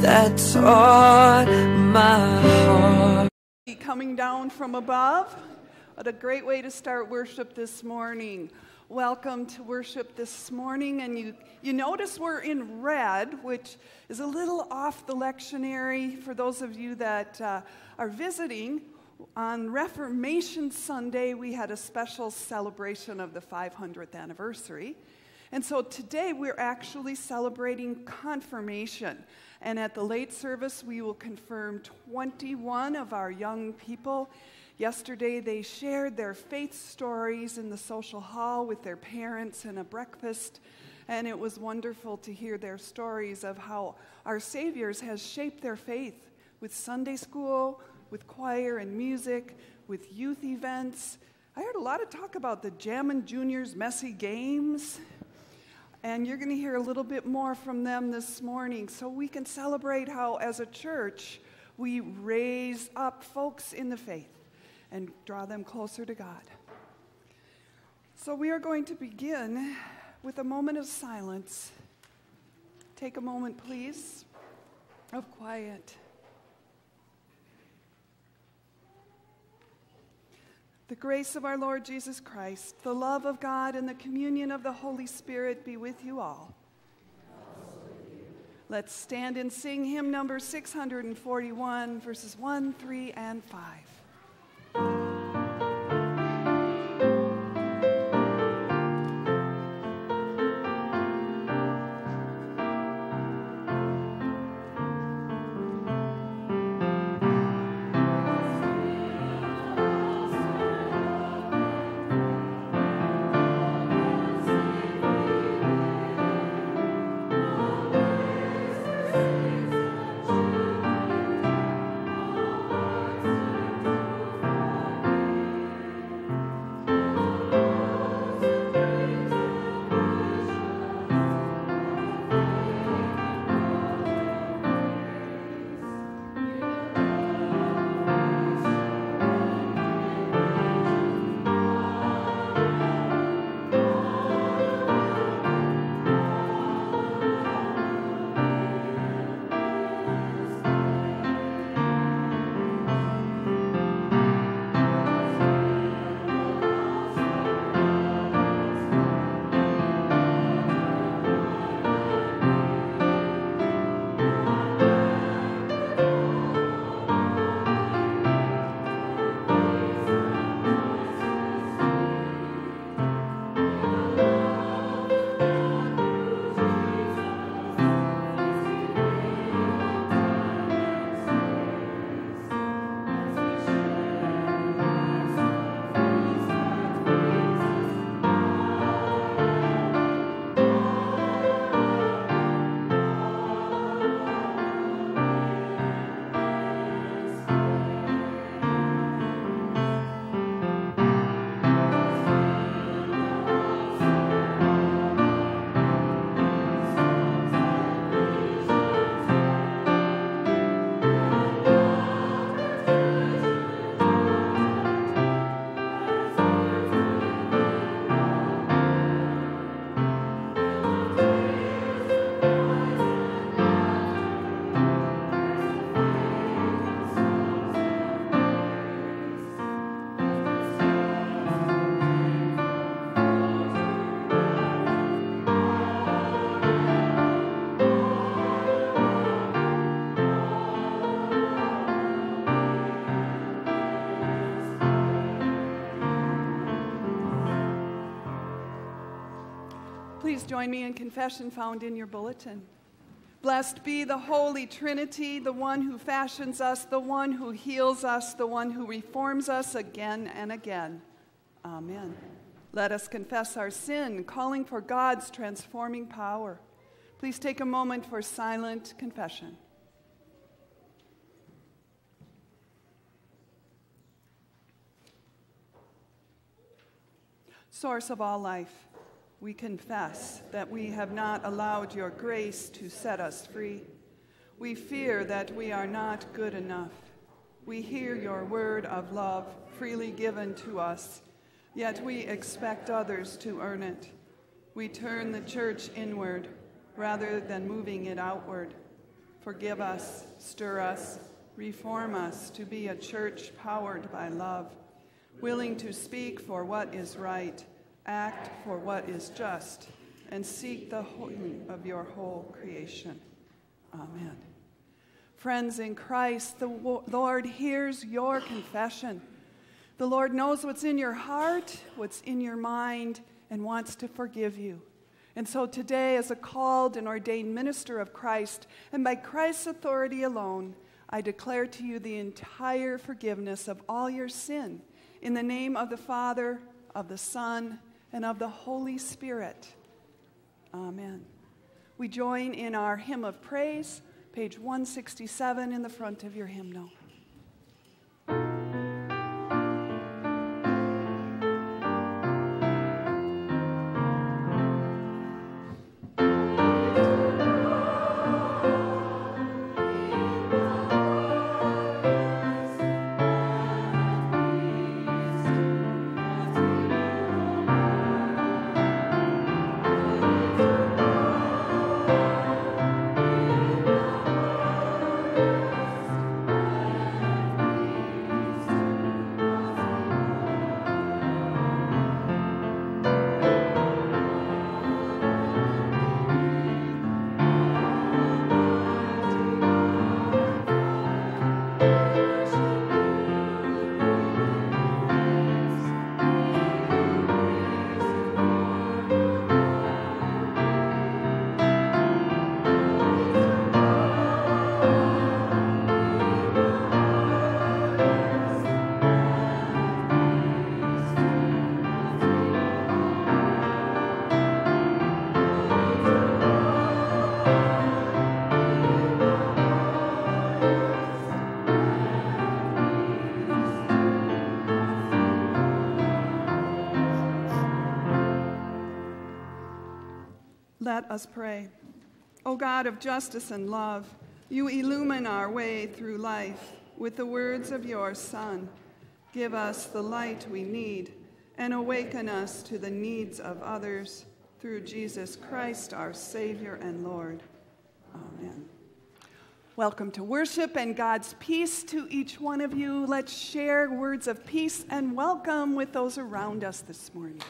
that taught my heart. Coming down from above. What a great way to start worship this morning. Welcome to worship this morning. And you, you notice we're in red, which is a little off the lectionary for those of you that uh, are visiting. On Reformation Sunday, we had a special celebration of the 500th anniversary. And so today we're actually celebrating confirmation. And at the late service, we will confirm 21 of our young people. Yesterday, they shared their faith stories in the social hall with their parents and a breakfast. And it was wonderful to hear their stories of how our Savior's has shaped their faith with Sunday school, with choir and music, with youth events. I heard a lot of talk about the Jammin' Juniors messy games and you're going to hear a little bit more from them this morning so we can celebrate how, as a church, we raise up folks in the faith and draw them closer to God. So, we are going to begin with a moment of silence. Take a moment, please, of quiet. The grace of our Lord Jesus Christ, the love of God, and the communion of the Holy Spirit be with you all. Let's stand and sing hymn number 641, verses 1, 3, and 5. Join me in confession found in your bulletin. Blessed be the Holy Trinity, the one who fashions us, the one who heals us, the one who reforms us again and again. Amen. Let us confess our sin, calling for God's transforming power. Please take a moment for silent confession. Source of all life, we confess that we have not allowed your grace to set us free. We fear that we are not good enough. We hear your word of love freely given to us, yet we expect others to earn it. We turn the church inward rather than moving it outward. Forgive us, stir us, reform us to be a church powered by love, willing to speak for what is right act for what is just, and seek the holy of your whole creation. Amen. Friends in Christ, the Lord hears your confession. The Lord knows what's in your heart, what's in your mind, and wants to forgive you. And so today, as a called and ordained minister of Christ, and by Christ's authority alone, I declare to you the entire forgiveness of all your sin in the name of the Father, of the Son, and of the Holy Spirit. Amen. We join in our hymn of praise, page 167 in the front of your hymnal. Us pray. O God of justice and love, you illumine our way through life with the words of your Son. Give us the light we need and awaken us to the needs of others through Jesus Christ, our Savior and Lord. Amen. Welcome to worship and God's peace to each one of you. Let's share words of peace and welcome with those around us this morning.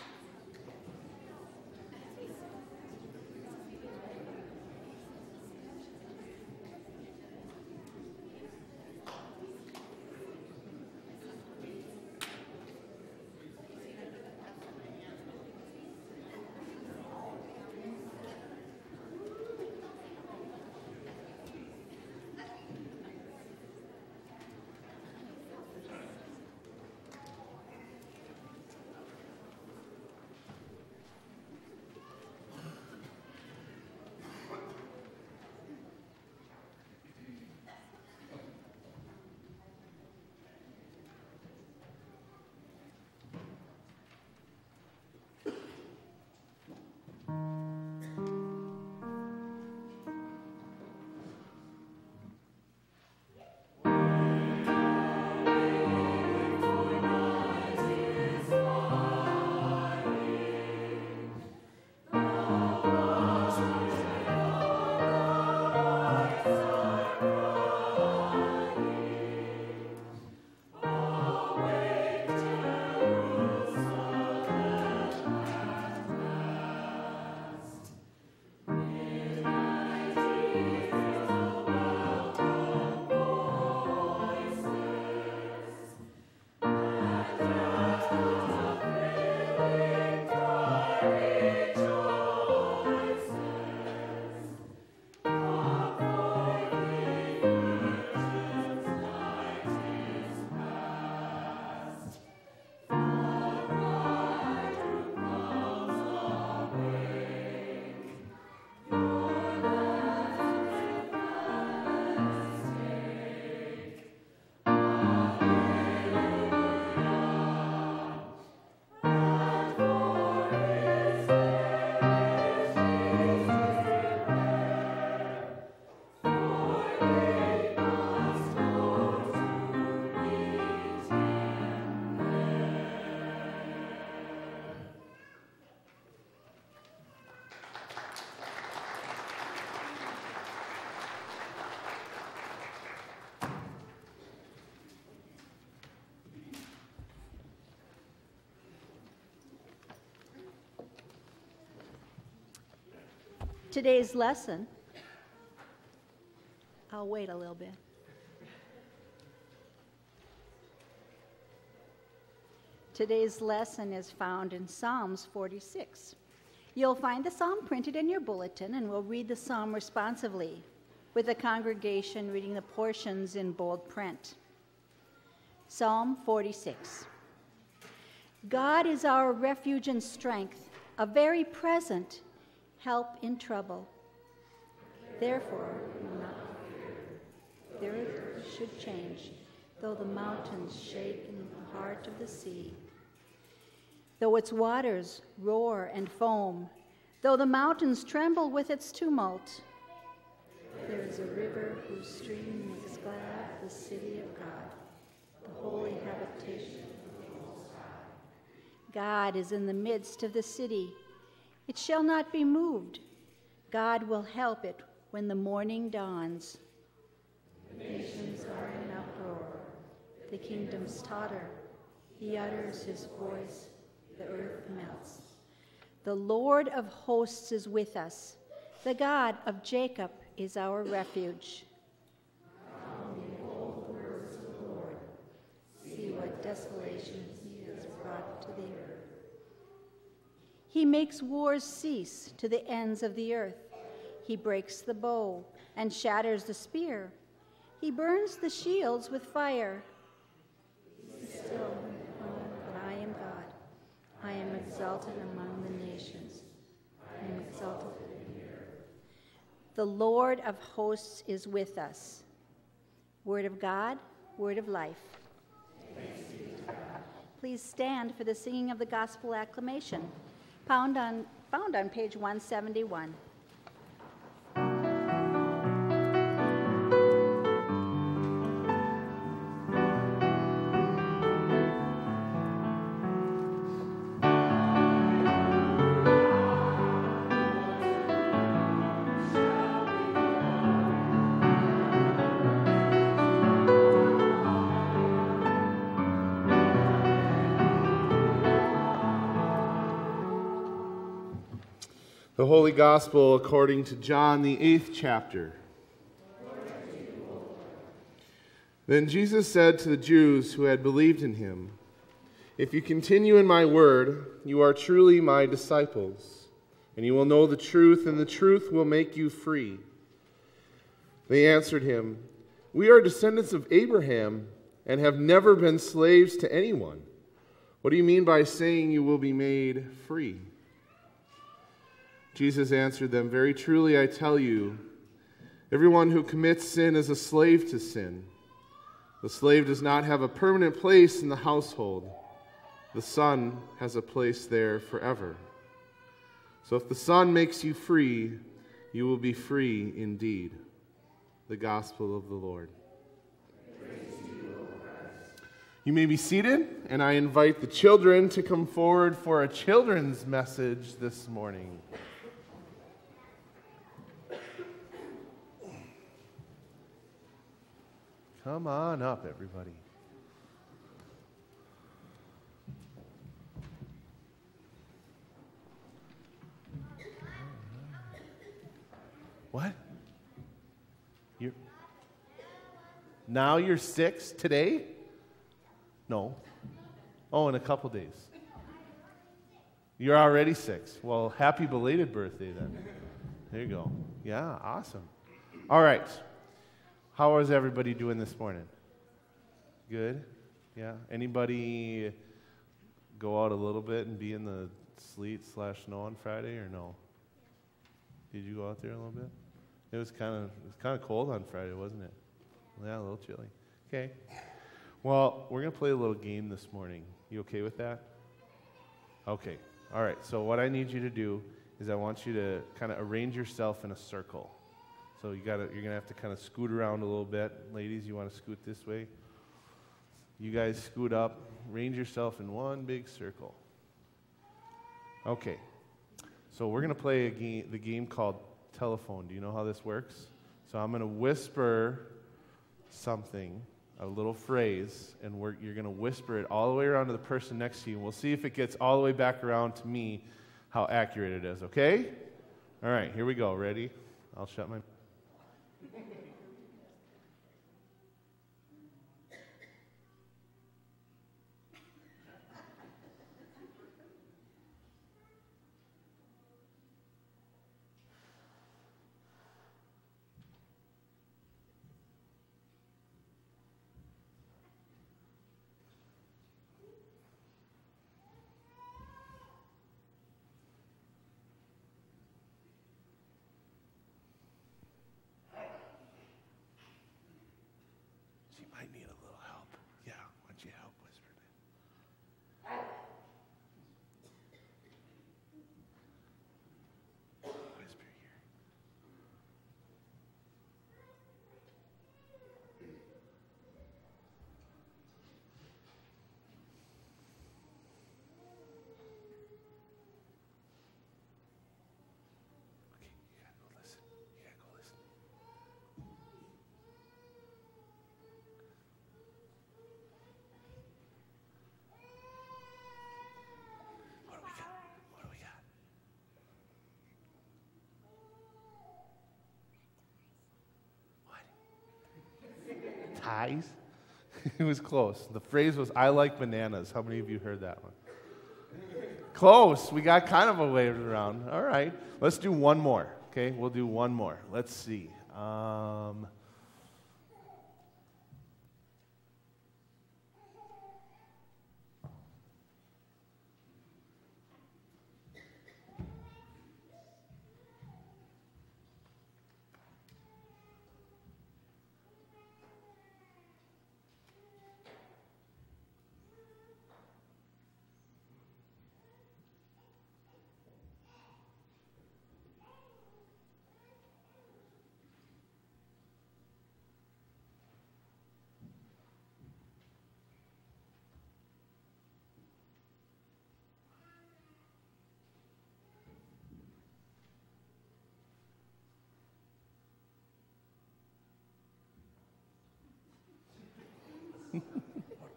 Today's lesson, I'll wait a little bit. Today's lesson is found in Psalms 46. You'll find the psalm printed in your bulletin, and we'll read the psalm responsively, with the congregation reading the portions in bold print. Psalm 46 God is our refuge and strength, a very present help in trouble. Therefore, the earth should change, though the mountains shake in the heart of the sea though its waters roar and foam, though the mountains tremble with its tumult. There is a river whose stream makes glad the city of God, the holy habitation of the Most High. God is in the midst of the city. It shall not be moved. God will help it when the morning dawns. The nations are in uproar. The kingdoms totter. He utters his voice the earth melts. The Lord of hosts is with us. The God of Jacob is our refuge. Behold the words of the Lord. See what desolations he has brought to the earth. He makes wars cease to the ends of the earth. He breaks the bow and shatters the spear. He burns the shields with fire. Still, I am God. I am exalted among the nations. I am exalted in the. The Lord of hosts is with us. Word of God, word of life. Please stand for the singing of the gospel acclamation, found on, found on page 171. The Holy Gospel according to John, the eighth chapter. Then Jesus said to the Jews who had believed in him, If you continue in my word, you are truly my disciples, and you will know the truth, and the truth will make you free. They answered him, We are descendants of Abraham and have never been slaves to anyone. What do you mean by saying you will be made free? Jesus answered them, Very truly I tell you, everyone who commits sin is a slave to sin. The slave does not have a permanent place in the household, the son has a place there forever. So if the Son makes you free, you will be free indeed. The Gospel of the Lord. You may be seated, and I invite the children to come forward for a children's message this morning. Come on up, everybody. What? You now you're six today? No. Oh, in a couple days. You're already six. Well, happy belated birthday then. There you go. Yeah, awesome. All right. How is everybody doing this morning? Good? Yeah? Anybody go out a little bit and be in the sleet slash snow on Friday or no? Did you go out there a little bit? It was kind of it was kind of cold on Friday, wasn't it? Yeah, a little chilly. Okay. Well, we're gonna play a little game this morning. You okay with that? Okay. All right. So what I need you to do is I want you to kind of arrange yourself in a circle. So you gotta, you're to have to kind of scoot around a little bit. Ladies, you want to scoot this way? You guys scoot up, range yourself in one big circle. Okay. So we're going to play a game, the game called telephone. Do you know how this works? So I'm going to whisper something, a little phrase, and you're going to whisper it all the way around to the person next to you. And we'll see if it gets all the way back around to me how accurate it is, okay? All right, here we go. Ready? I'll shut my. She might need a little help. Yeah, why don't you help whisper it? Whisper here. Okay, you gotta go listen. You gotta go listen. What do we got? What do we Ties? it was close. The phrase was, I like bananas. How many of you heard that one? Close. We got kind of a way around. All right. Let's do one more. Okay, we'll do one more. Let's see. Um,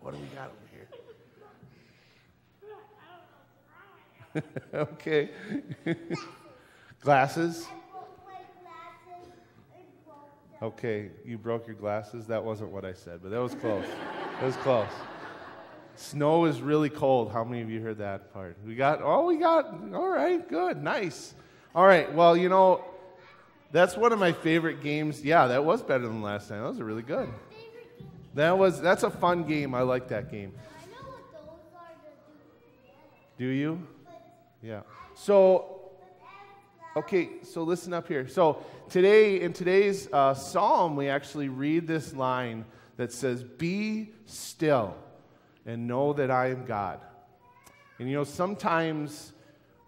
what do we got over here? okay. glasses? Okay, you broke your glasses. That wasn't what I said, but that was close. that was close. Snow is really cold. How many of you heard that part? We got, oh, we got, all right, good, nice. All right, well, you know, that's one of my favorite games. Yeah, that was better than last time. That was really good. That was, that's a fun game. I like that game. Do you? Yeah. So, okay, so listen up here. So, today, in today's uh, psalm, we actually read this line that says, Be still and know that I am God. And you know, sometimes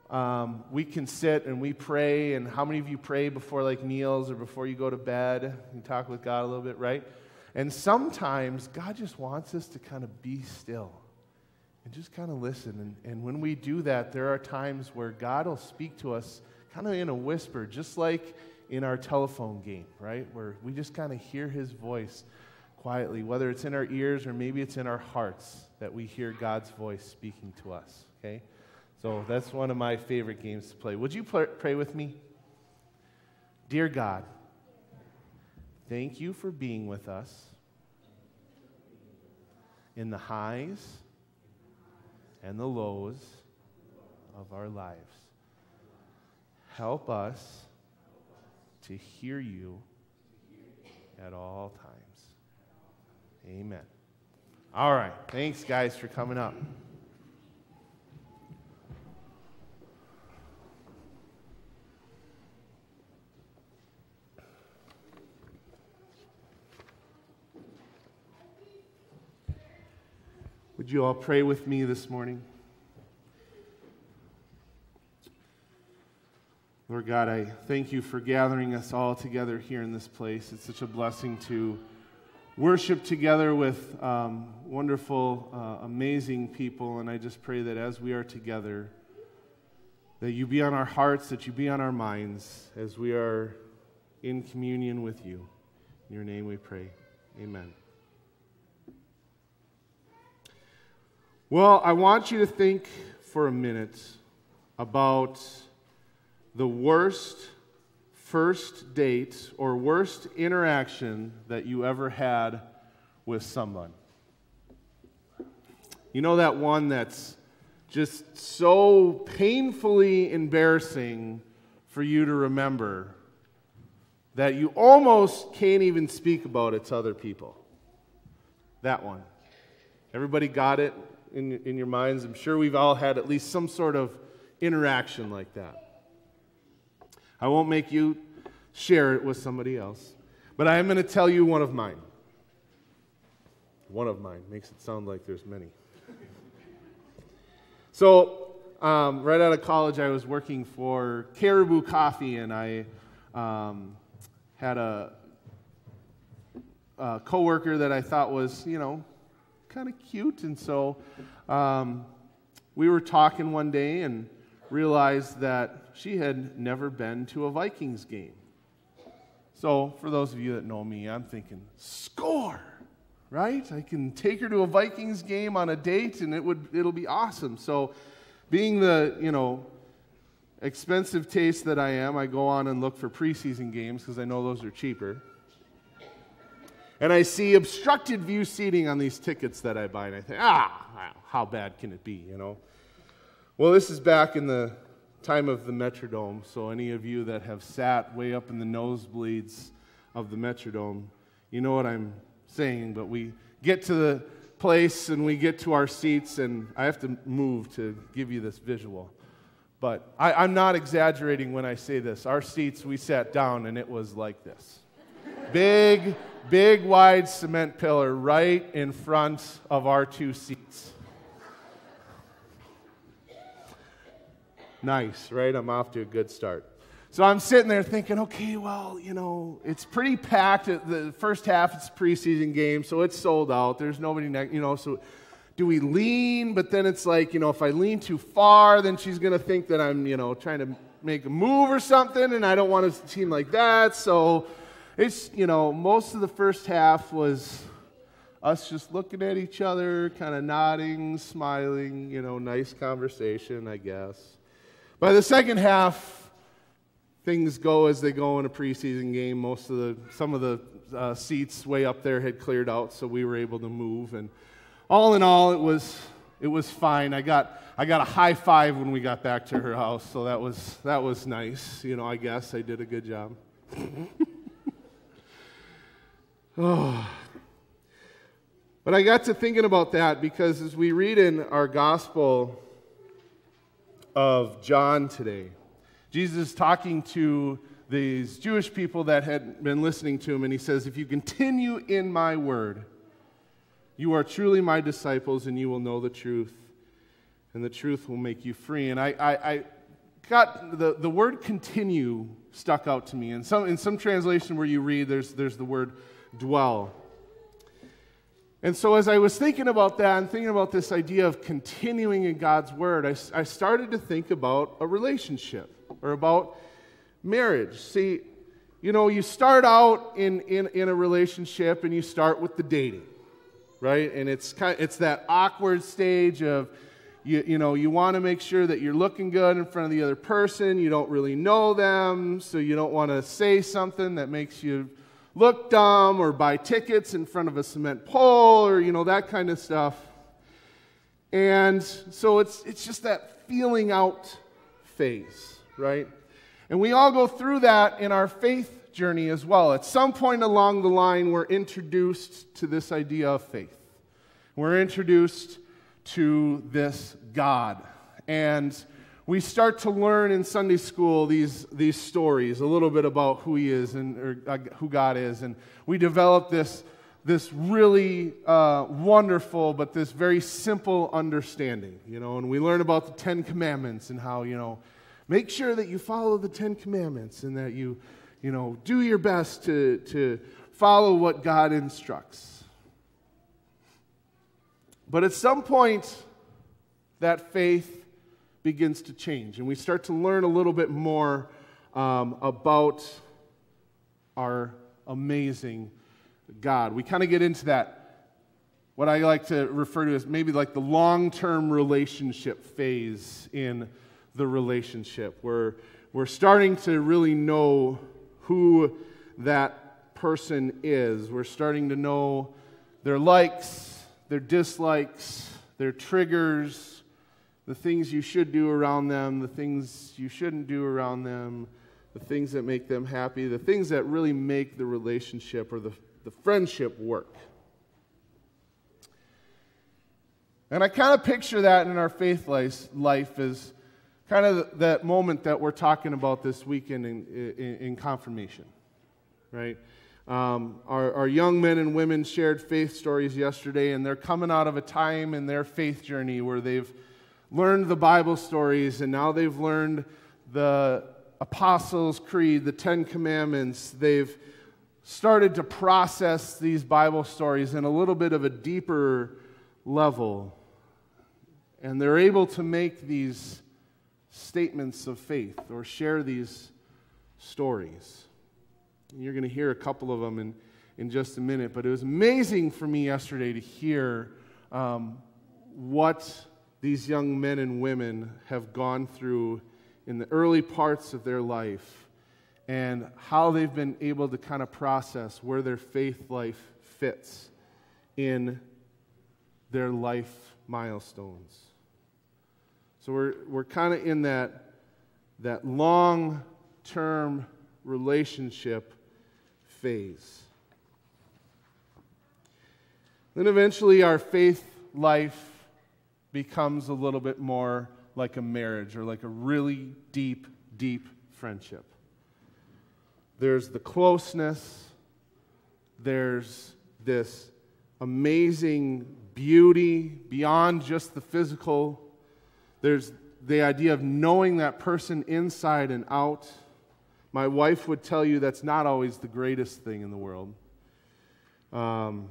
um, we can sit and we pray, and how many of you pray before like meals or before you go to bed? You talk with God a little bit, right? And sometimes God just wants us to kind of be still and just kind of listen. And, and when we do that, there are times where God will speak to us kind of in a whisper, just like in our telephone game, right? Where we just kind of hear his voice quietly, whether it's in our ears or maybe it's in our hearts that we hear God's voice speaking to us, okay? So that's one of my favorite games to play. Would you pray with me? Dear God, thank you for being with us in the highs and the lows of our lives. Help us to hear you at all times. Amen. All right. Thanks, guys, for coming up. Would you all pray with me this morning? Lord God, I thank you for gathering us all together here in this place. It's such a blessing to worship together with um, wonderful, uh, amazing people. And I just pray that as we are together, that you be on our hearts, that you be on our minds as we are in communion with you. In your name we pray. Amen. Well, I want you to think for a minute about the worst first date or worst interaction that you ever had with someone? You know that one that's just so painfully embarrassing for you to remember that you almost can't even speak about it to other people. That one. Everybody got it in, in your minds? I'm sure we've all had at least some sort of interaction like that. I won't make you share it with somebody else, but I am going to tell you one of mine. One of mine makes it sound like there's many. So, um, right out of college, I was working for Caribou Coffee, and I um, had a, a coworker that I thought was, you know, kind of cute. And so um, we were talking one day and realized that she had never been to a Vikings game. So, for those of you that know me, I'm thinking, score! right? I can take her to a Vikings game on a date and it would it'll be awesome. So being the, you know, expensive taste that I am, I go on and look for preseason games because I know those are cheaper. And I see obstructed view seating on these tickets that I buy, and I think, ah, how bad can it be, you know? Well, this is back in the time of the Metrodome, so any of you that have sat way up in the nosebleeds of the Metrodome, you know what I'm saying, but we get to the place and we get to our seats, and I have to move to give you this visual. But I, am not exaggerating when I say this. Our seats, we sat down, and it was like this big, big, wide cement pillar right in front of our two seats. Nice, right? I'm off to a good start. So I'm sitting there thinking, okay, well, you know, it's pretty packed. Uh, the first half, it's preseason game, so it's sold out. There's nobody, ne- you know, so do we lean? But then it's like, you know, if I lean too far, then she's going to think that I'm, you know, trying to make a move or something, and I don't want to seem like that. So it's, you know, most of the first half was us just looking at each other, kind of nodding, smiling, you know, nice conversation, I guess. By the second half, things go as they go in a preseason game. Most of the, some of the uh, seats way up there had cleared out, so we were able to move. And all in all, it was, it was fine. I got, I got a high five when we got back to her house, so that was, that was nice. You know, I guess I did a good job. oh. But I got to thinking about that because as we read in our gospel of John today, Jesus is talking to these Jewish people that had been listening to him, and he says, If you continue in my word, you are truly my disciples, and you will know the truth, and the truth will make you free. And I, I, I got the, the word continue stuck out to me. In some, in some translation where you read, there's, there's the word dwell. And so, as I was thinking about that and thinking about this idea of continuing in God's Word, I, I started to think about a relationship or about marriage. See, you know, you start out in, in, in a relationship and you start with the dating, right? And it's, kind of, it's that awkward stage of, you, you know, you want to make sure that you're looking good in front of the other person. You don't really know them, so you don't want to say something that makes you look dumb or buy tickets in front of a cement pole or, you know, that kind of stuff. And so it's, it's just that feeling out phase right? And we all go through that in our faith journey as well. At some point along the line, we're introduced to this idea of faith. We're introduced to this God. And we start to learn in Sunday school these, these stories, a little bit about who He is and or, uh, who God is. And we develop this, this really uh, wonderful, but this very simple understanding, you know. And we learn about the Ten Commandments and how, you know, Make sure that you follow the Ten Commandments and that you, you know, do your best to, to follow what God instructs. But at some point, that faith begins to change, and we start to learn a little bit more um, about our amazing God. We kind of get into that, what I like to refer to as maybe like the long term relationship phase in the relationship where we're starting to really know who that person is. We're starting to know their likes, their dislikes, their triggers, the things you should do around them, the things you shouldn't do around them, the things that make them happy, the things that really make the relationship or the, the friendship work. And I kind of picture that in our faith life as kind of that moment that we're talking about this weekend in, in, in confirmation, right? Um, our, our, young men and women shared faith stories yesterday, and they're coming out of a time in their faith journey where they've learned the Bible stories, and now they've learned the Apostles' Creed, the Ten Commandments. They've started to process these Bible stories in a little bit of a deeper level. And they're able to make these statements of faith or share these stories. You're going to hear a couple of them in, in just a minute, but it was amazing for me yesterday to hear um, what these young men and women have gone through in the early parts of their life and how they've been able to kind of process where their faith life fits in their life milestones. So we're, we're kind of in that, that long term relationship phase. Then eventually our faith life becomes a little bit more like a marriage or like a really deep, deep friendship. There's the closeness, there's this amazing beauty beyond just the physical. There's the idea of knowing that person inside and out. My wife would tell you that's not always the greatest thing in the world. Um,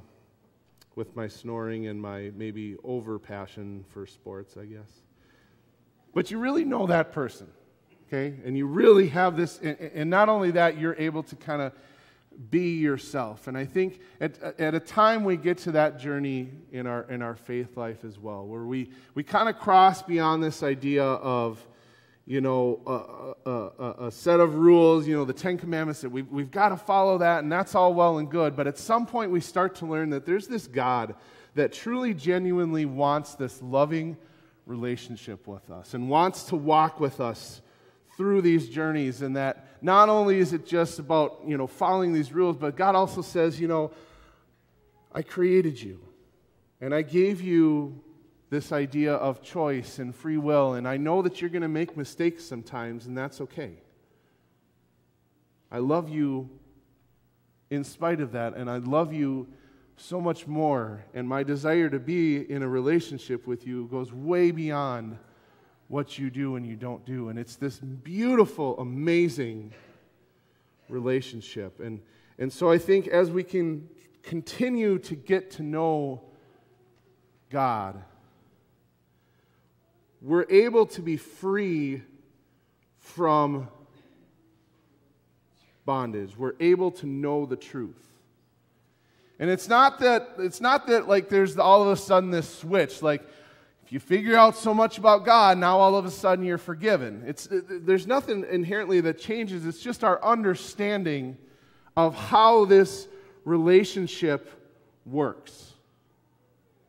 with my snoring and my maybe over passion for sports, I guess. But you really know that person, okay? And you really have this, and not only that, you're able to kind of be yourself. And I think at, at a time we get to that journey in our, in our faith life as well, where we, we kind of cross beyond this idea of, you know, a, a, a, set of rules, you know, the Ten Commandments that we've, we've got to follow that, and that's all well and good. But at some point, we start to learn that there's this God that truly, genuinely wants this loving relationship with us and wants to walk with us through these journeys and that not only is it just about you know following these rules but god also says you know i created you and i gave you this idea of choice and free will and i know that you're going to make mistakes sometimes and that's okay i love you in spite of that and i love you so much more and my desire to be in a relationship with you goes way beyond what you do and you don't do. And it's this beautiful, amazing relationship. And, and so I think as we can continue to get to know God, we're able to be free from bondage. We're able to know the truth. And it's not that it's not that like there's all of a sudden this switch like if you figure out so much about God, now all of a sudden you're forgiven. It's, there's nothing inherently that changes. It's just our understanding of how this relationship works.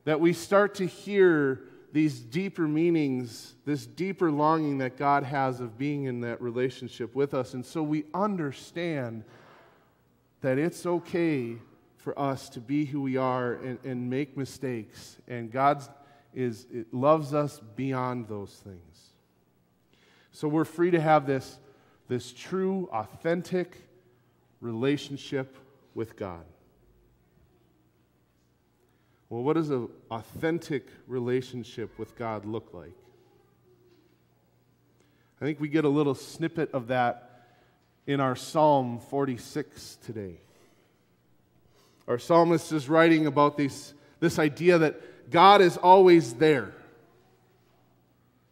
That we start to hear these deeper meanings, this deeper longing that God has of being in that relationship with us. And so we understand that it's okay for us to be who we are and, and make mistakes. And God is loves us beyond those things. So we're free to have this, this true, authentic relationship with God. Well, what does an authentic relationship with God look like? I think we get a little snippet of that in our Psalm 46 today. Our psalmist is writing about these, this idea that God is always there.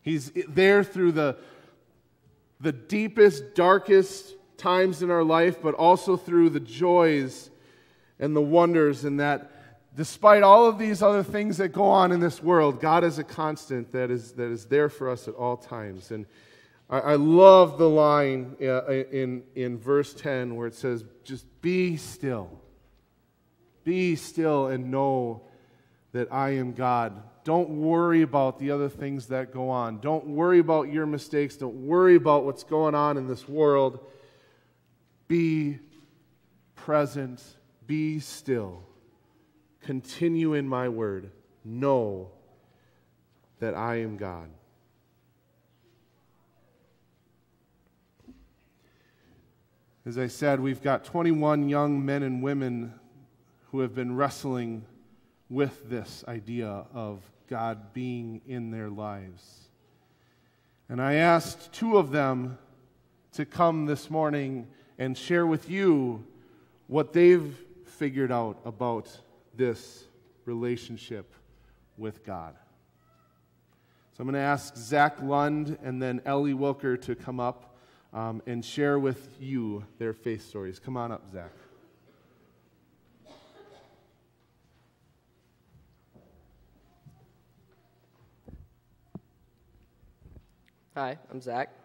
He's there through the, the deepest, darkest times in our life, but also through the joys and the wonders, and that despite all of these other things that go on in this world, God is a constant that is, that is there for us at all times. And I, I love the line uh, in, in verse 10 where it says, Just be still. Be still and know that I am God. Don't worry about the other things that go on. Don't worry about your mistakes. Don't worry about what's going on in this world. Be present. Be still. Continue in my word. Know that I am God. As I said, we've got 21 young men and women who have been wrestling with this idea of God being in their lives. And I asked two of them to come this morning and share with you what they've figured out about this relationship with God. So I'm going to ask Zach Lund and then Ellie Wilker to come up um, and share with you their faith stories. Come on up, Zach. Hi, I'm Zach.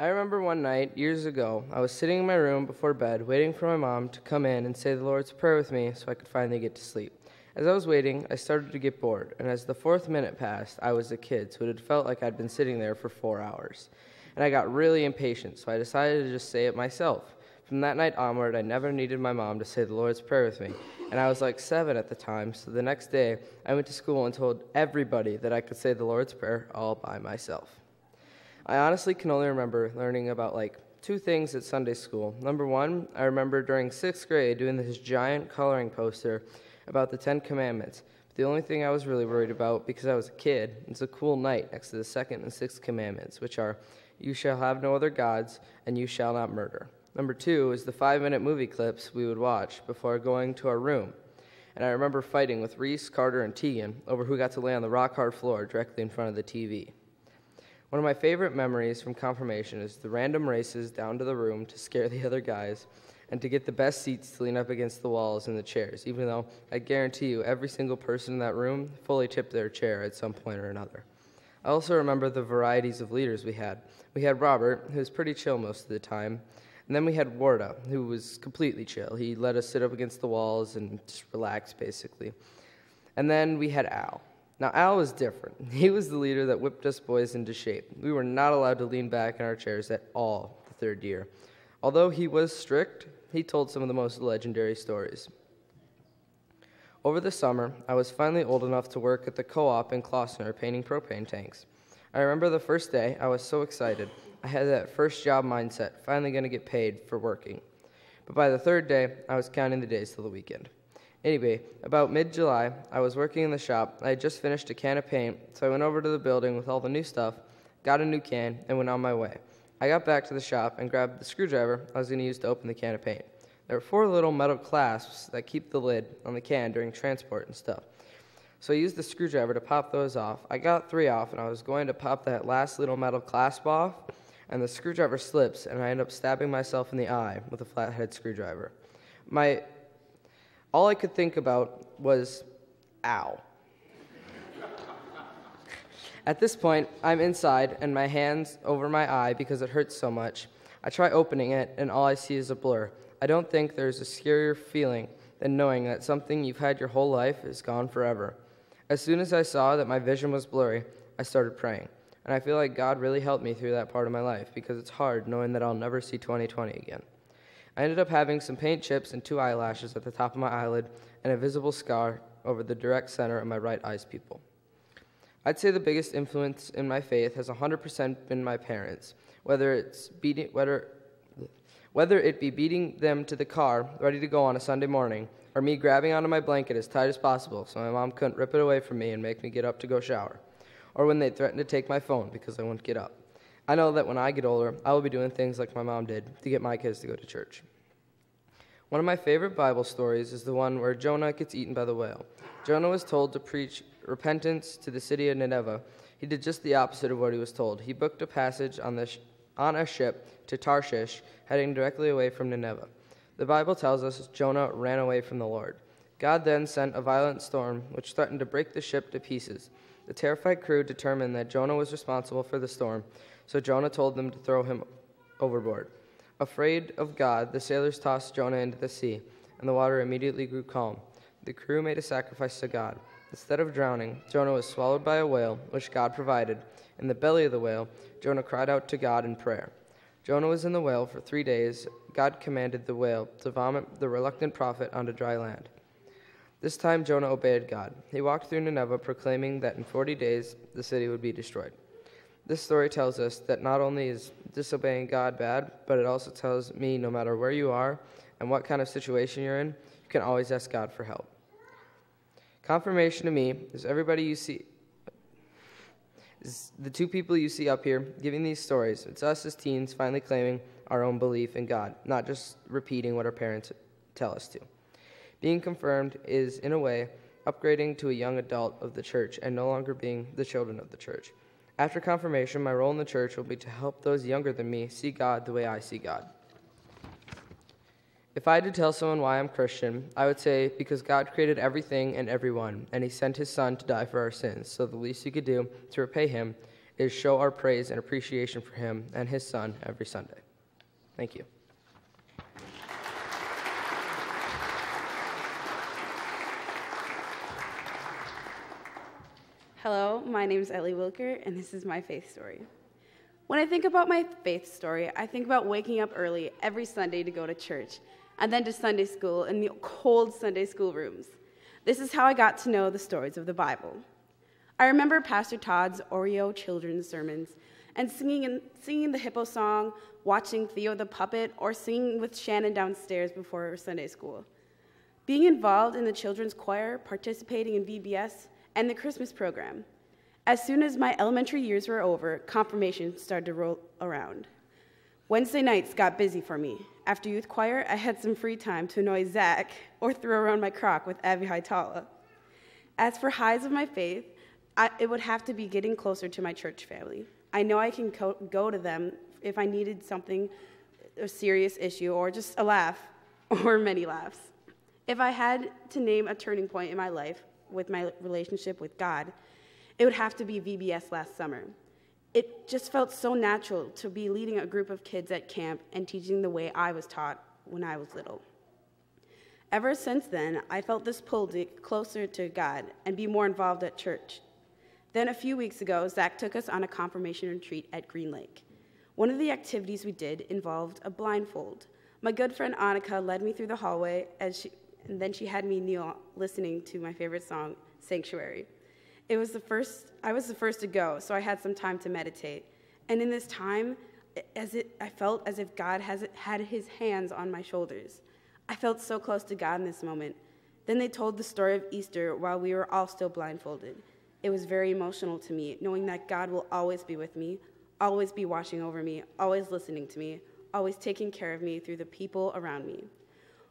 I remember one night, years ago, I was sitting in my room before bed, waiting for my mom to come in and say the Lord's Prayer with me so I could finally get to sleep. As I was waiting, I started to get bored, and as the fourth minute passed, I was a kid, so it had felt like I'd been sitting there for four hours. And I got really impatient, so I decided to just say it myself. From that night onward, I never needed my mom to say the Lord's Prayer with me. And I was like seven at the time, so the next day I went to school and told everybody that I could say the Lord's Prayer all by myself. I honestly can only remember learning about like two things at Sunday school. Number one, I remember during sixth grade doing this giant coloring poster about the Ten Commandments. But the only thing I was really worried about, because I was a kid, it's a cool night next to the second and sixth commandments, which are, You shall have no other gods, and you shall not murder. Number two is the five minute movie clips we would watch before going to our room. And I remember fighting with Reese, Carter, and Tegan over who got to lay on the rock hard floor directly in front of the TV. One of my favorite memories from confirmation is the random races down to the room to scare the other guys and to get the best seats to lean up against the walls and the chairs, even though I guarantee you every single person in that room fully tipped their chair at some point or another. I also remember the varieties of leaders we had. We had Robert, who was pretty chill most of the time, and then we had Warda, who was completely chill. He let us sit up against the walls and just relax, basically. And then we had Al. Now, Al was different. He was the leader that whipped us boys into shape. We were not allowed to lean back in our chairs at all the third year. Although he was strict, he told some of the most legendary stories. Over the summer, I was finally old enough to work at the co op in Klossner painting propane tanks. I remember the first day, I was so excited. I had that first job mindset, finally going to get paid for working. But by the third day, I was counting the days till the weekend. Anyway, about mid July, I was working in the shop. I had just finished a can of paint, so I went over to the building with all the new stuff, got a new can, and went on my way. I got back to the shop and grabbed the screwdriver I was going to use to open the can of paint. There were four little metal clasps that keep the lid on the can during transport and stuff. So I used the screwdriver to pop those off. I got three off, and I was going to pop that last little metal clasp off, and the screwdriver slips, and I end up stabbing myself in the eye with a flathead screwdriver. My, all I could think about was, ow. At this point, I'm inside, and my hand's over my eye because it hurts so much. I try opening it, and all I see is a blur. I don't think there's a scarier feeling than knowing that something you've had your whole life is gone forever. As soon as I saw that my vision was blurry, I started praying. And I feel like God really helped me through that part of my life because it's hard knowing that I'll never see 2020 again. I ended up having some paint chips and two eyelashes at the top of my eyelid and a visible scar over the direct center of my right eye's pupil. I'd say the biggest influence in my faith has 100% been my parents, whether it's beating, whether, whether it be beating them to the car ready to go on a Sunday morning, or me grabbing onto my blanket as tight as possible so my mom couldn't rip it away from me and make me get up to go shower or when they threatened to take my phone because I wouldn't get up. I know that when I get older, I will be doing things like my mom did to get my kids to go to church. One of my favorite Bible stories is the one where Jonah gets eaten by the whale. Jonah was told to preach repentance to the city of Nineveh. He did just the opposite of what he was told. He booked a passage on, the sh- on a ship to Tarshish, heading directly away from Nineveh. The Bible tells us Jonah ran away from the Lord. God then sent a violent storm, which threatened to break the ship to pieces. The terrified crew determined that Jonah was responsible for the storm, so Jonah told them to throw him overboard. Afraid of God, the sailors tossed Jonah into the sea, and the water immediately grew calm. The crew made a sacrifice to God. Instead of drowning, Jonah was swallowed by a whale, which God provided. In the belly of the whale, Jonah cried out to God in prayer. Jonah was in the whale for three days. God commanded the whale to vomit the reluctant prophet onto dry land. This time Jonah obeyed God. He walked through Nineveh proclaiming that in 40 days the city would be destroyed. This story tells us that not only is disobeying God bad, but it also tells me no matter where you are and what kind of situation you're in, you can always ask God for help. Confirmation to me is everybody you see, is the two people you see up here giving these stories. It's us as teens finally claiming our own belief in God, not just repeating what our parents tell us to. Being confirmed is, in a way, upgrading to a young adult of the church and no longer being the children of the church. After confirmation, my role in the church will be to help those younger than me see God the way I see God. If I had to tell someone why I'm Christian, I would say because God created everything and everyone, and He sent His Son to die for our sins. So the least you could do to repay Him is show our praise and appreciation for Him and His Son every Sunday. Thank you. Hello, my name is Ellie Wilker, and this is my faith story. When I think about my faith story, I think about waking up early every Sunday to go to church, and then to Sunday school in the cold Sunday school rooms. This is how I got to know the stories of the Bible. I remember Pastor Todd's Oreo children's sermons and singing, and singing the hippo song, watching Theo the puppet, or singing with Shannon downstairs before Sunday school. Being involved in the children's choir, participating in VBS, and the Christmas program. As soon as my elementary years were over, confirmation started to roll around. Wednesday nights got busy for me. After youth choir, I had some free time to annoy Zach or throw around my crock with Abby Haitala. As for highs of my faith, I, it would have to be getting closer to my church family. I know I can go to them if I needed something, a serious issue, or just a laugh, or many laughs. If I had to name a turning point in my life, with my relationship with God, it would have to be VBS last summer. It just felt so natural to be leading a group of kids at camp and teaching the way I was taught when I was little. Ever since then, I felt this pull to get closer to God and be more involved at church. Then, a few weeks ago, Zach took us on a confirmation retreat at Green Lake. One of the activities we did involved a blindfold. My good friend Annika led me through the hallway as she, and then she had me kneel listening to my favorite song, Sanctuary. It was the first, I was the first to go, so I had some time to meditate. And in this time, as it, I felt as if God has, had his hands on my shoulders. I felt so close to God in this moment. Then they told the story of Easter while we were all still blindfolded. It was very emotional to me, knowing that God will always be with me, always be watching over me, always listening to me, always taking care of me through the people around me.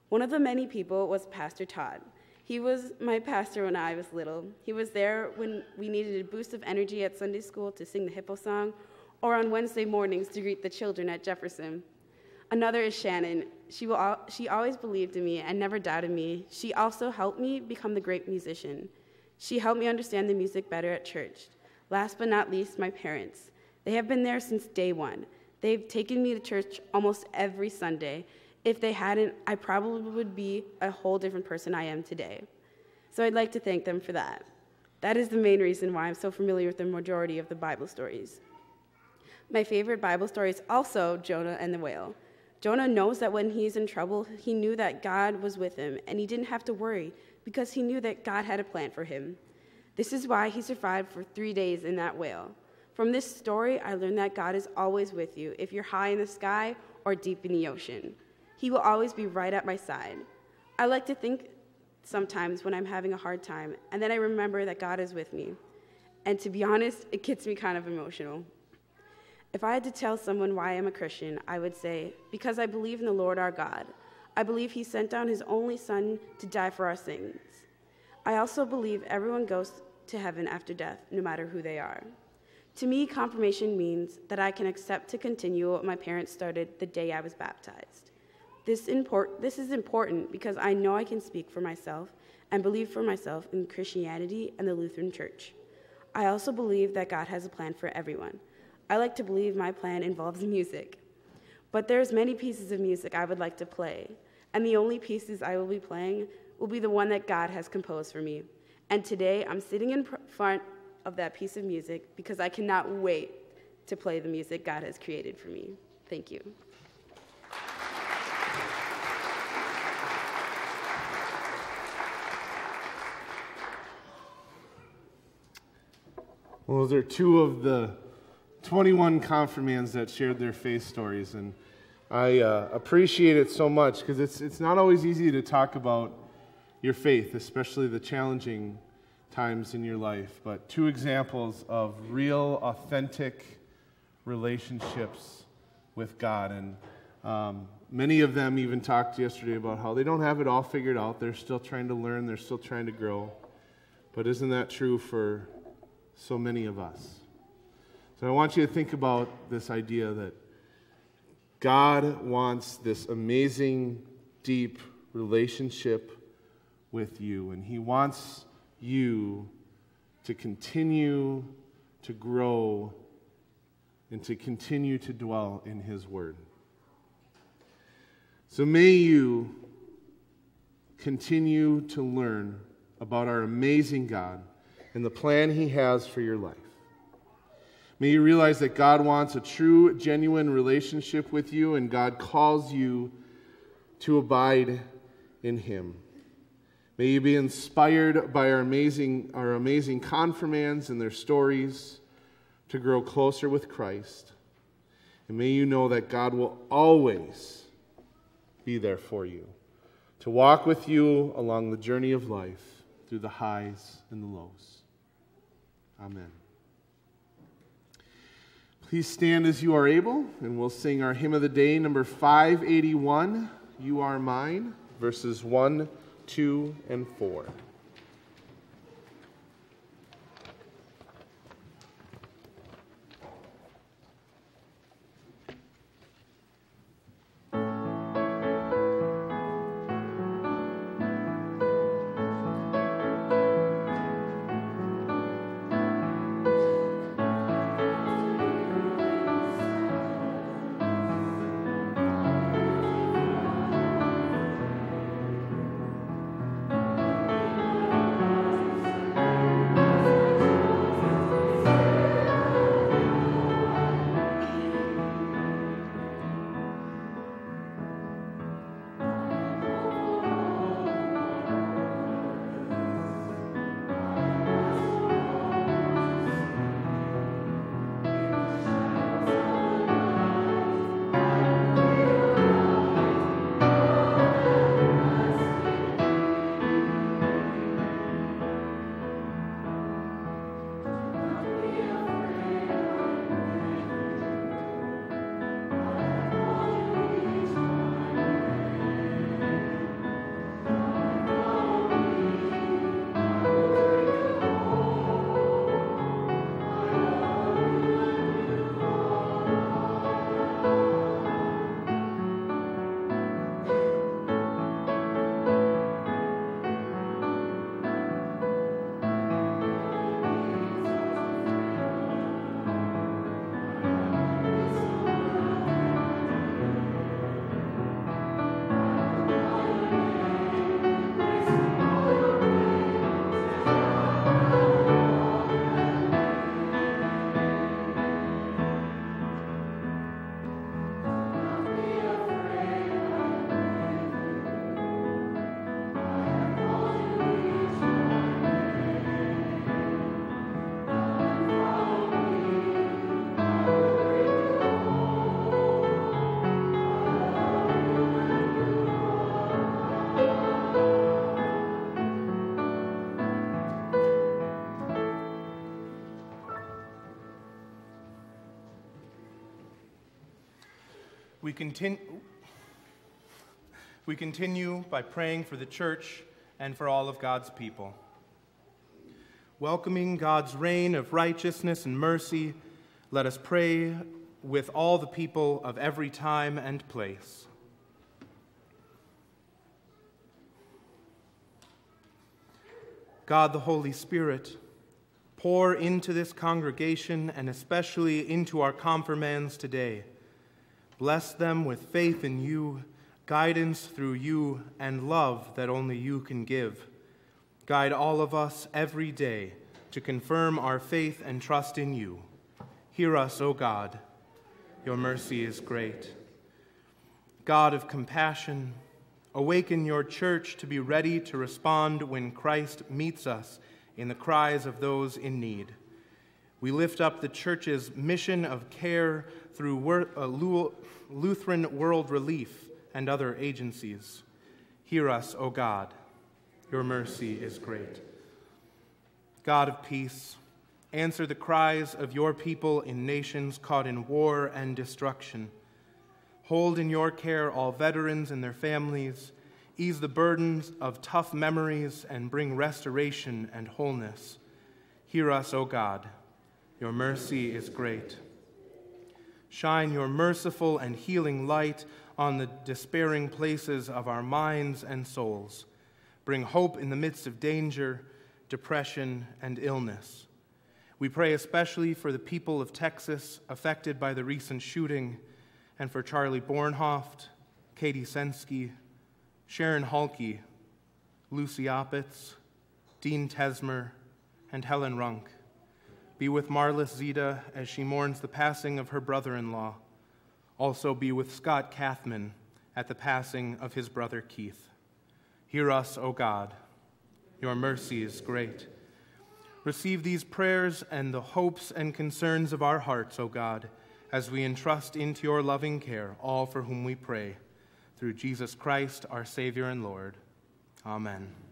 One of the many people was Pastor Todd. He was my pastor when I was little. He was there when we needed a boost of energy at Sunday school to sing the hippo song, or on Wednesday mornings to greet the children at Jefferson. Another is Shannon. She, will, she always believed in me and never doubted me. She also helped me become the great musician. She helped me understand the music better at church. Last but not least, my parents. They have been there since day one. They've taken me to church almost every Sunday, if they hadn't, I probably would be a whole different person I am today. So I'd like to thank them for that. That is the main reason why I'm so familiar with the majority of the Bible stories. My favorite Bible story is also Jonah and the whale. Jonah knows that when he's in trouble, he knew that God was with him, and he didn't have to worry because he knew that God had a plan for him. This is why he survived for three days in that whale. From this story, I learned that God is always with you if you're high in the sky or deep in the ocean. He will always be right at my side. I like to think sometimes when I'm having a hard time, and then I remember that God is with me. And to be honest, it gets me kind of emotional. If I had to tell someone why I'm a Christian, I would say, because I believe in the Lord our God. I believe He sent down His only Son to die for our sins. I also believe everyone goes to heaven after death, no matter who they are. To me, confirmation means that I can accept to continue what my parents started the day I was baptized. This, import, this is important because I know I can speak for myself and believe for myself in Christianity and the Lutheran Church. I also believe that God has a plan for everyone. I like to believe my plan involves music. But there's many pieces of music I would like to play, and the only pieces I will be playing will be the one that God has composed for me. And today I'm sitting in front of that piece of music because I cannot wait to play the music God has created for me. Thank you. Well, those are two of the 21 confirmands that shared their faith stories. And I uh, appreciate it so much because it's, it's not always easy to talk about your faith, especially the challenging times in your life. But two examples of real, authentic relationships with God. And um, many of them even talked yesterday about how they don't have it all figured out. They're still trying to learn, they're still trying to grow. But isn't that true for so many of us. So I want you to think about this idea that God wants this amazing, deep relationship with you, and He wants you to continue to grow and to continue to dwell in His Word. So may you continue to learn about our amazing God and the plan He has for your life. May you realize that God wants a true, genuine relationship with you, and God calls you to abide in Him. May you be inspired by our amazing, our amazing confirmands and their stories to grow closer with Christ. And may you know that God will always be there for you, to walk with you along the journey of life through the highs and the lows. Amen. Please stand as you are able, and we'll sing our hymn of the day, number 581, You Are Mine, verses 1, 2, and 4. Continue, we continue by praying for the church and for all of God's people. Welcoming God's reign of righteousness and mercy, let us pray with all the people of every time and place. God the Holy Spirit, Pour into this congregation and especially into our confirmands today. Bless them with faith in you, guidance through you, and love that only you can give. Guide all of us every day to confirm our faith and trust in you. Hear us, O God. Your mercy is great. God of compassion, awaken your church to be ready to respond when Christ meets us in the cries of those in need. We lift up the church's mission of care through uh, Lutheran World Relief and other agencies. Hear us, O God. Your mercy is great. God of peace, answer the cries of your people in nations caught in war and destruction. Hold in your care all veterans and their families ease the burdens of tough memories, and bring restoration and wholeness. Hear us, O God. Your mercy is great. Shine your merciful and healing light on the despairing places of our minds and souls. Bring hope in the midst of danger, depression, and illness. We pray especially for the people of Texas affected by the recent shooting and for Charlie Bornhoft, Katie Sensky, Sharon Halke, Lucy Oppitz, Dean Tesmer, and Helen Runk. Be with Marlis Zita as she mourns the passing of her brother in law. Also be with Scott Kathman at the passing of his brother Keith. Hear us, O God. Your mercy is great. Receive these prayers and the hopes and concerns of our hearts, O God, as we entrust into your loving care all for whom we pray through Jesus Christ, our Savior and Lord. Amen.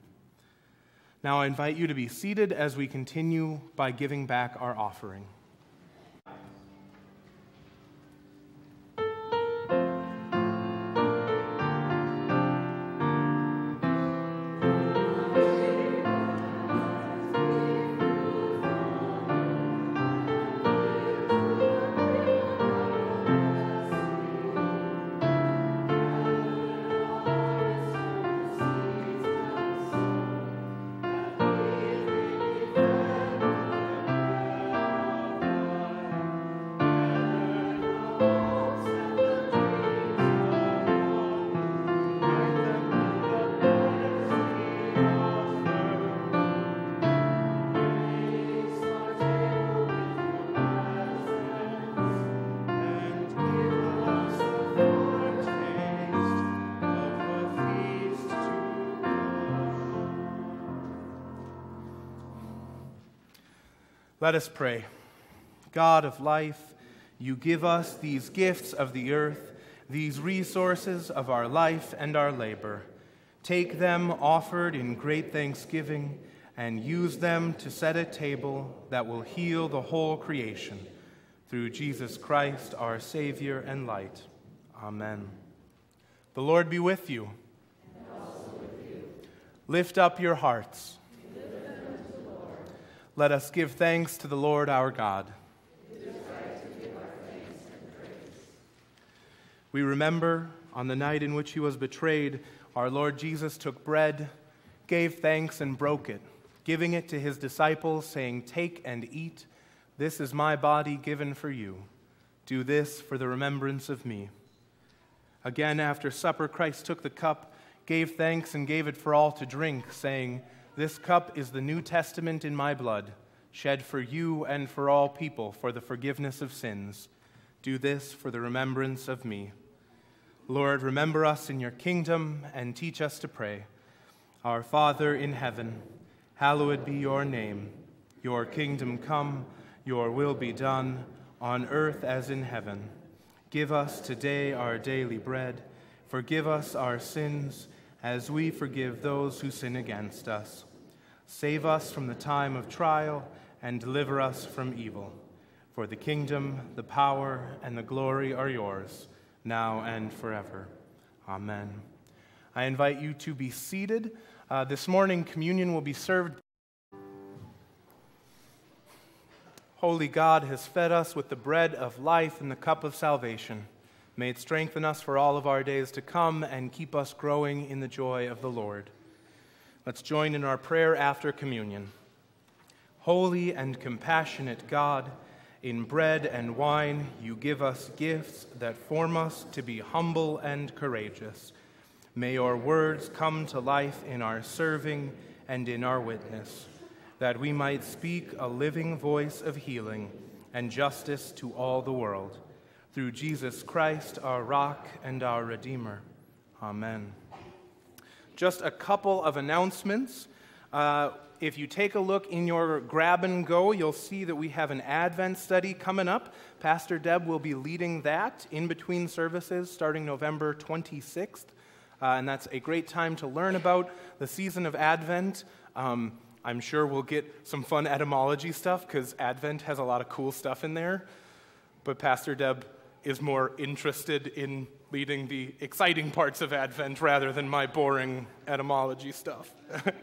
Now I invite you to be seated as we continue by giving back our offering. Let us pray. God of life, you give us these gifts of the earth, these resources of our life and our labor. Take them offered in great thanksgiving and use them to set a table that will heal the whole creation. Through Jesus Christ, our Savior and light. Amen. The Lord be with you. With you. Lift up your hearts. Let us give thanks to the Lord our God. We remember on the night in which he was betrayed, our Lord Jesus took bread, gave thanks, and broke it, giving it to his disciples, saying, Take and eat. This is my body given for you. Do this for the remembrance of me. Again, after supper, Christ took the cup, gave thanks, and gave it for all to drink, saying, this cup is the New Testament in my blood, shed for you and for all people for the forgiveness of sins. Do this for the remembrance of me. Lord, remember us in your kingdom and teach us to pray. Our Father in heaven, hallowed be your name. Your kingdom come, your will be done, on earth as in heaven. Give us today our daily bread. Forgive us our sins as we forgive those who sin against us Save us from the time of trial and deliver us from evil. For the kingdom, the power, and the glory are yours, now and forever. Amen. I invite you to be seated. Uh, this morning, communion will be served. Holy God has fed us with the bread of life and the cup of salvation. May it strengthen us for all of our days to come and keep us growing in the joy of the Lord. Let's join in our prayer after communion. Holy and compassionate God, in bread and wine you give us gifts that form us to be humble and courageous. May your words come to life in our serving and in our witness, that we might speak a living voice of healing and justice to all the world. Through Jesus Christ, our rock and our Redeemer. Amen. Just a couple of announcements. Uh, if you take a look in your grab and go, you'll see that we have an Advent study coming up. Pastor Deb will be leading that in between services starting November 26th. Uh, and that's a great time to learn about the season of Advent. Um, I'm sure we'll get some fun etymology stuff because Advent has a lot of cool stuff in there. But Pastor Deb is more interested in leading the exciting parts of Advent rather than my boring etymology stuff.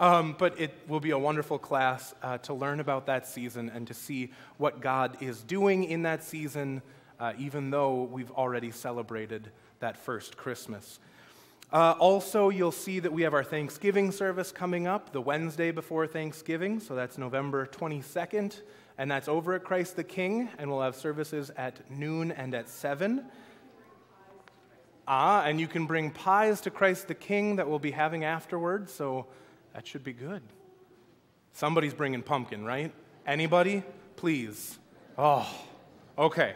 Um, but it will be a wonderful class uh, to learn about that season and to see what God is doing in that season, uh, even though we've already celebrated that first Christmas. Uh, also, you'll see that we have our Thanksgiving service coming up the Wednesday before Thanksgiving, so that's November 22nd, and that's over at Christ the King, and we'll have services at noon and at 7. Ah, and you can bring pies to Christ the King that we'll be having afterwards, so that should be good. Somebody's bringing pumpkin, right? Anybody? Please. Oh, okay.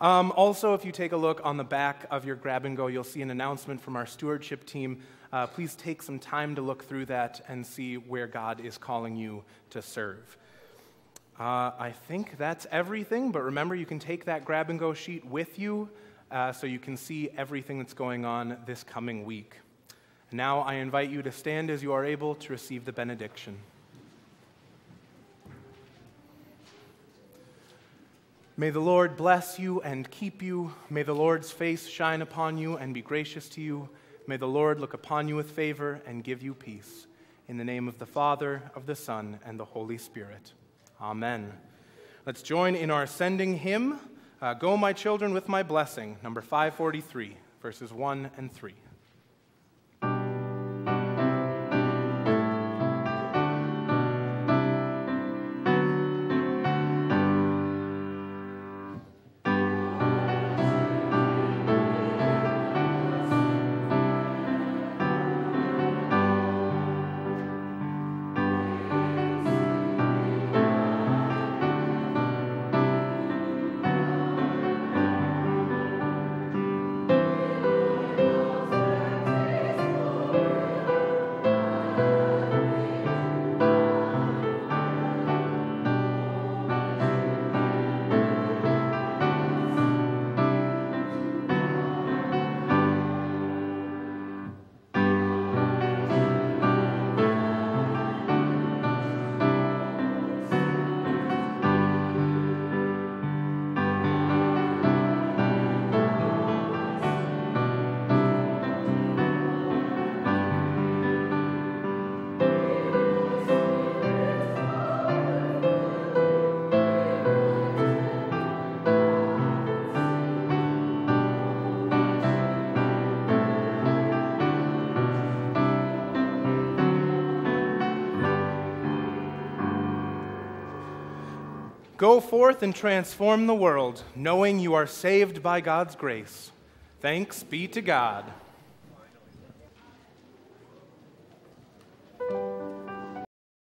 Um, also, if you take a look on the back of your grab and go, you'll see an announcement from our stewardship team. Uh, please take some time to look through that and see where God is calling you to serve. Uh, I think that's everything, but remember, you can take that grab and go sheet with you uh, so you can see everything that's going on this coming week. Now I invite you to stand as you are able to receive the benediction. May the Lord bless you and keep you. May the Lord's face shine upon you and be gracious to you. May the Lord look upon you with favor and give you peace. In the name of the Father, of the Son, and the Holy Spirit. Amen. Let's join in our sending hymn, uh, Go, My Children, with My Blessing, number 543, verses 1 and 3. Go forth and transform the world, knowing you are saved by God's grace. Thanks be to God.